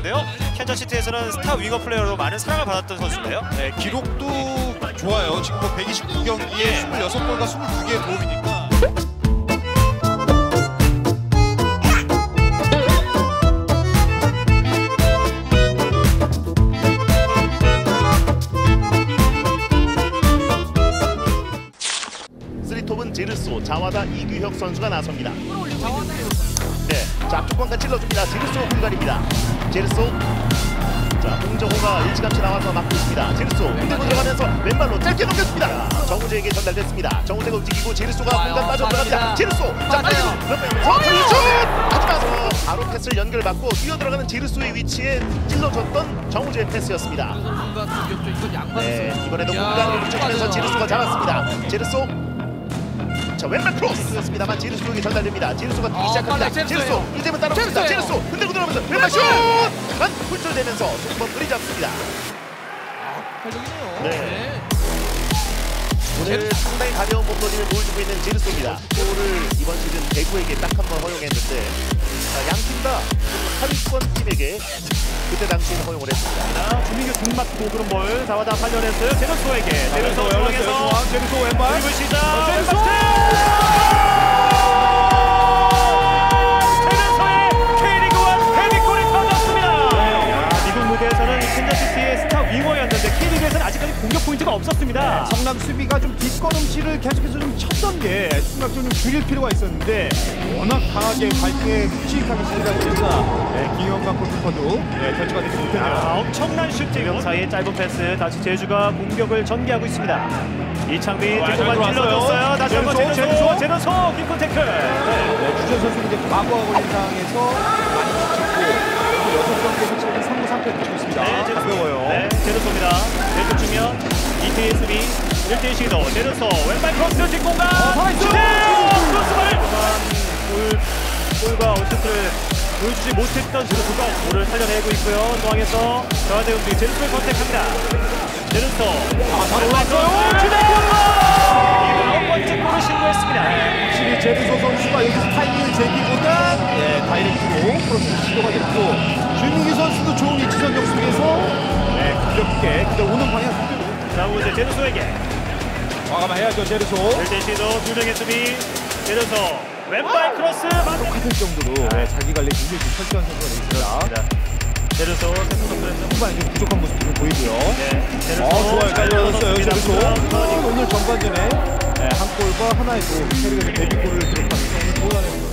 소개하는데요. 캔자시티에서는 스타 윙어 플레이어로 많은 사랑을 받았던 선수인데요. 네, 기록도 좋아요. 지금 뭐 129경기에 26골과 22개의 도움이니까. 제르소, 자와다 이규혁 선수가 나섭니다. 네, 자 앞쪽방까 찔러줍니다. 제르소 공간입니다. 제르소. 자 홍정호가 일찌감치 나와서 막고 있습니다. 제르소 흔들고 들어가면서 왼발로 짧게 넘겼습니다. 정우재에게 전달됐습니다. 정우재가 움직이고 제르소가. 공간 빠져 들어갑니다. 제르소 자 빨리 제르소 하지마서 바로 패스를 연결받고 뛰어 들어가는 제르소의 위치에 찔러줬던 정우재의 패스였습니다. 네, 이번에도 야, 공간을 붙여주면서. 제르소가 잡았습니다. 제르소. 자, 왼발 크로스였습니다만 제르소에게 전달됩니다. 제르소가 뛰기 아, 시작합니다. 빨리 제르소예요. 이제는. 제르소예요. 제르소 흔들고 들어가면서 왼발 슛! 만 훌절되면서 송범근이 잡습니다. 활력이네요. 네. 오늘 상당히 가벼운 몸놀림을 보여주고 있는 제르소입니다. 골을 이번 시즌 대구에게 딱 한 번 허용했는데 양팀 다 하위권 팀에게 그때 당시에는 허용을 했습니다. 주민규 등맞고 그런 볼 자와다 살려냈어요. 제르소에게 제르소 중앙에서 제르소 왼발. 드리블 시작. 제르소! 없었습니다. 성남 수비가 좀 뒷걸음질을 계속해서 좀 쳤던 게 순간적으로 좀 줄일 필요가 있었는데 워낙 강하게 밝게 묵직하게 시리다 보니까 네, 김영관 골키퍼도 네, 결정가 되지 못했네요. 아, 엄청난 슈팅 명 사이의 짧은 패스 다시 제주가 공격을 전개하고 있습니다. 이창민 잘 뒷공간. 찔러줬어요. 다시 한번 제르소. 제르소 킥콘 태클. 네, 주전 선수는 이제 과거와 걸린 상황에서 많이 다쳤고 여섯 경기에서 지금 3무 상태를 갖고 있습니다. 네. 가벼워요. 네, 제르소입니다. 왼쪽 측면 이태희 수비 1대1 시도 제르소 왼발 크로스 뒷공간. 슈팅! 크로스볼 골, 골과 어시스트를 보여주지 못했던 제르소가 골을 살려내고 있고요. 중앙에서 저하대 움직임 제르소를 선택합니다. 제르소 아, 잘 왼발 올랐어요. 크로스 슈팅! 아홉 번째 골을 신고했습니다. 확실히 제르소 선수가 여기서 타이밍을 재기보다 예, 다이렉트로 크로스 시도가 됐고 주민기 선수도 좋은 위치 선정 속에서 네, 가볍게 근데 오는 방향 이제 제르소에게. 과감한 해야죠 제르소. 1대1 시도 두 명의 수비. 제르소 왼발 크로스 맞 똑같을 정도로 네, 자기 관리 굉장히 좀 철저한 선수가 되어 있습니다. 제르소 후반에 좀 부족한 모습 좀 보이고요. 네, 제르소 어 좋아요. 잘 선수입니다. 제르소. 부산. 오늘 전반전에 네, 한 골과 하나의 또 캐리가 데뷔골을 기록하면서 안에